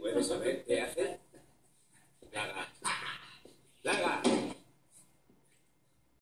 Bueno, saber, te hace